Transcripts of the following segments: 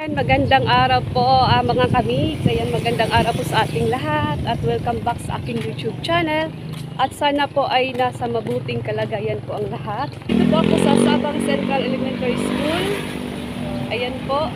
Ayan, Magandang araw po ah, mga kami. Ayan, magandang araw po sa ating lahat at welcome back sa aking YouTube channel. At sana po ay nasa mabuting kalagayan po ang lahat. Dito po ako sa Sabang Central Elementary School. Ayan po.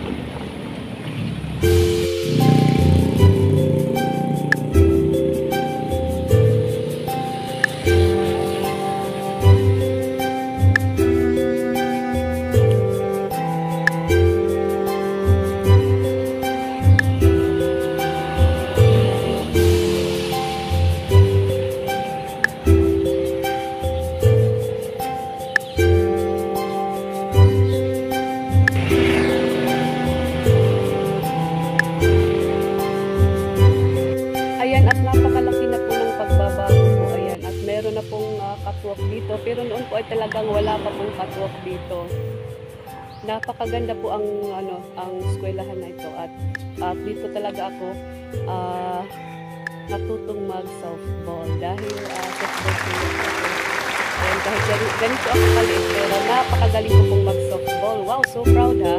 Napakaganda po ang ano ang eskwelahan na ito at at dito talaga ako ah, natutong mag softball dahil uh, softball player ako. Ayan, kahit gani- ganito ako kaliit pero napakagaling ko pong mag softball. Wow, so proud ha.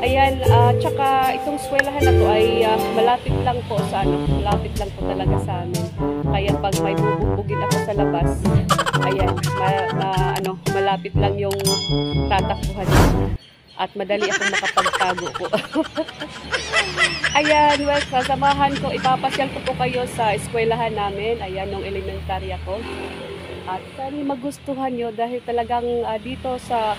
Ayan, ah, tsaka itong eskwelahan na to ay ah, malapit lang po sa ano, malapit lang po talaga sa amin. Kaya pag may bubugin ako sa labas, ayan, ma, ma- ano, malapit lang yung tatakbuhan ko. At madali akong makapagtago po. ayan, well, sasamahan ko, ipapasyal ko po kayo sa eskwelahan namin. Ayan, nung elementary ako. At sana magustuhan nyo dahil talagang ah, dito sa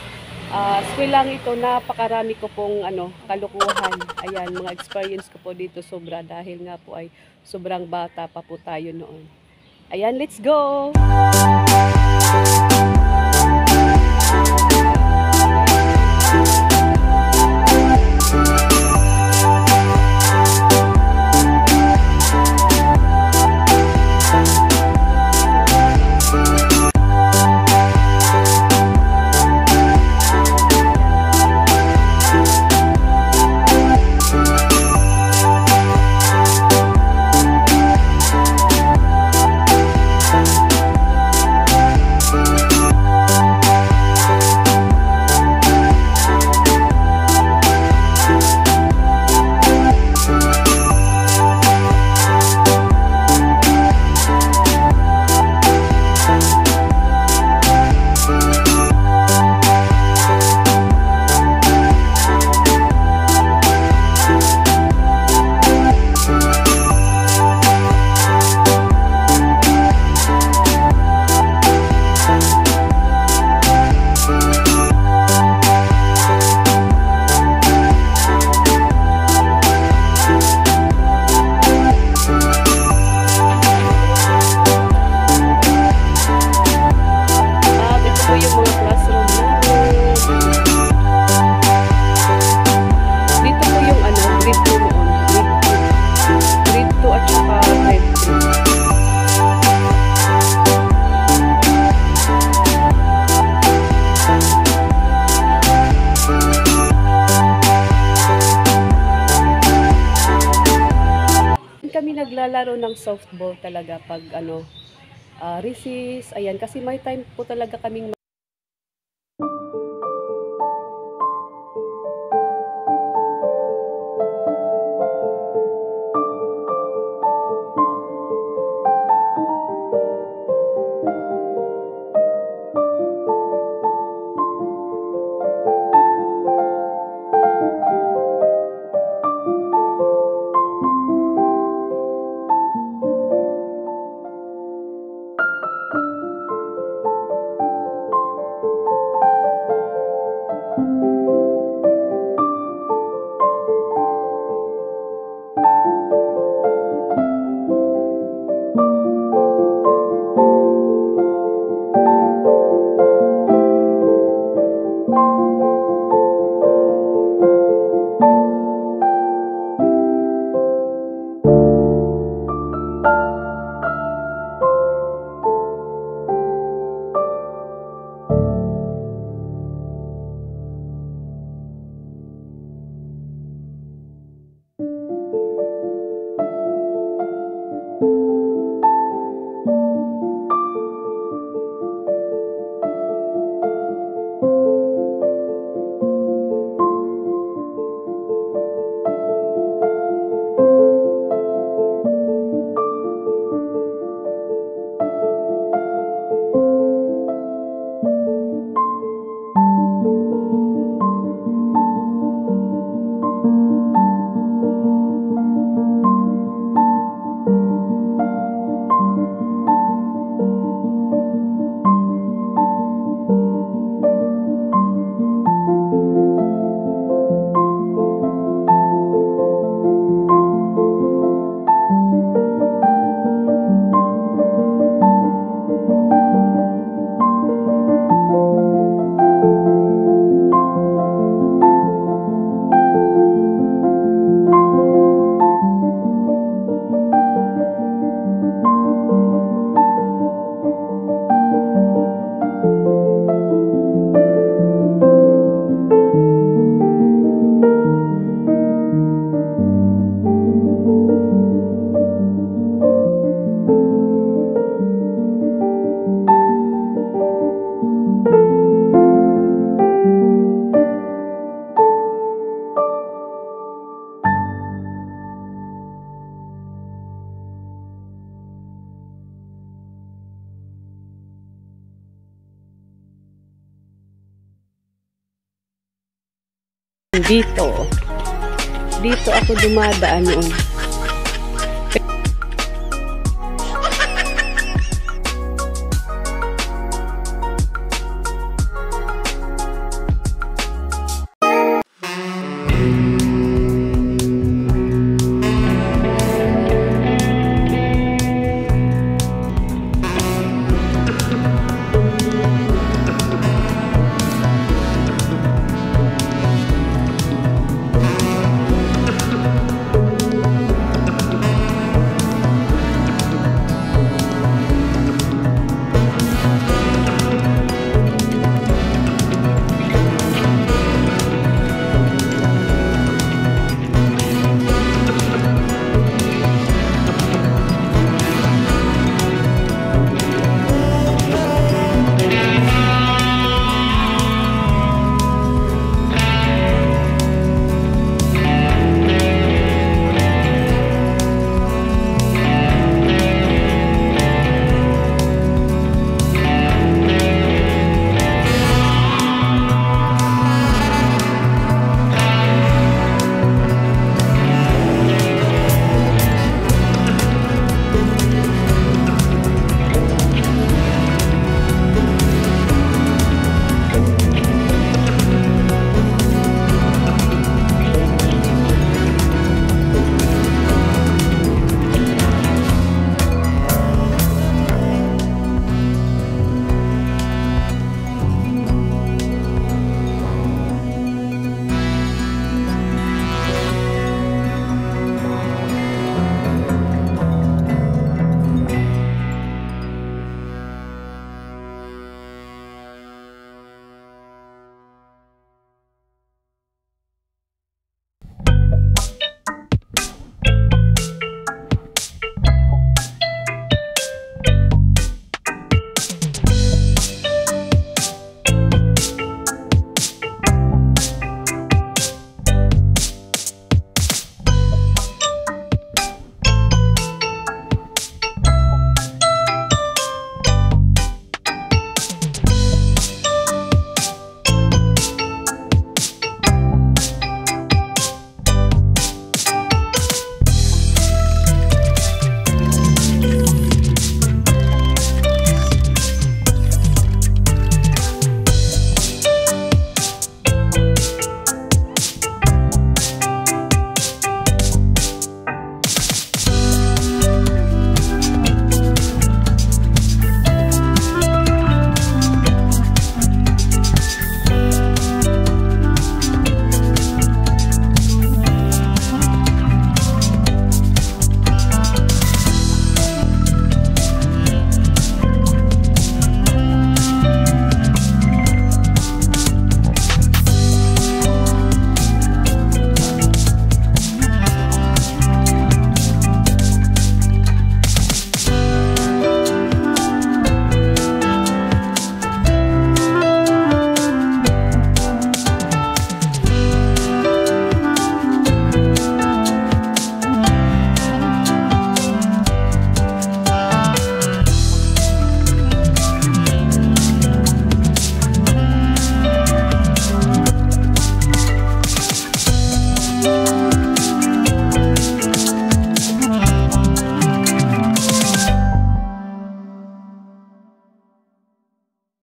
uh, eskwelahan ito, napakarami ko pong ano, kalukuhan. Ayan, mga experience ko po dito sobra dahil nga po ay sobrang bata pa po tayo noon. Ayan, let's go! At ng softball talaga pag ano ah, recess. Ayan kasi may time po talaga kaming dito. Dito ako dumadaan noon.